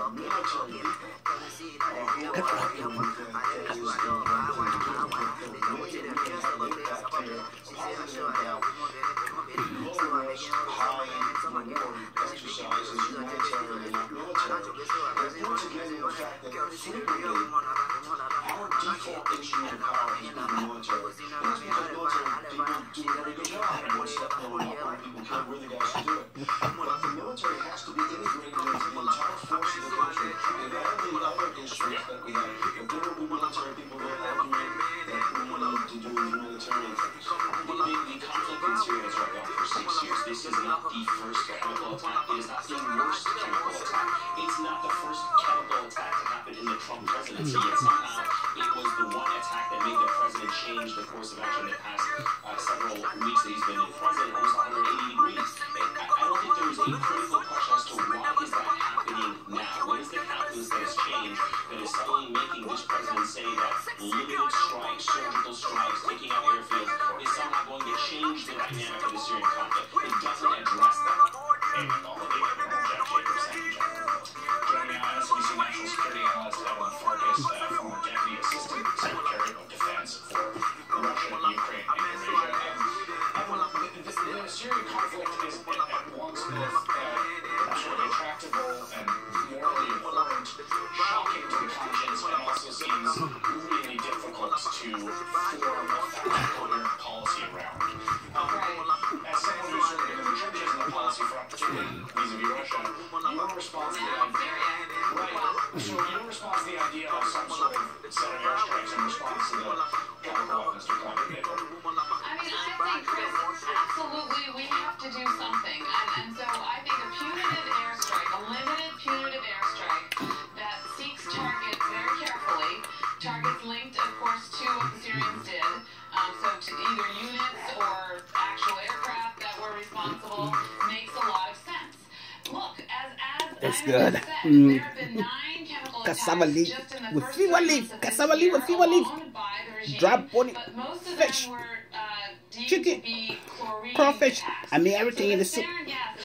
the guys who do the military has to be years. This is not the first chemical attack. It is not the worst chemical attack. It's not the first chemical attack to happen in the Trump presidency. Yet somehow it was the one attack that made the president change the course of action the past several weeks that he's been in president, almost 180 degrees. I, don't think there is a critical question as to why is that happening now. What is the calculus that has changed that is suddenly making this president say that dynamic of the Syrian conflict? It doesn't address that. And all of the Jeff Jacobs, you, Jeff. Joining MSNBC National Security Analyst Evelyn Farkas, uh, former Deputy Assistant Secretary of Defense for Russia, Ukraine, and Eurasia. Evelyn, the, the, the Syrian conflict is at, at once both uh, sort of intractable and morally important, shocking to the conscience, and also seems really difficult to form a coherent policy around. Front, particularly vis-a-vis Russia, your response to? So your response to the idea of some sort of set of airstrikes in response to the That's good. Mm. Cassava leaf with three leaf. Cassava leaf with fever leaf. Drop body fish. Chicken. crawfish. I mean everything in the soup.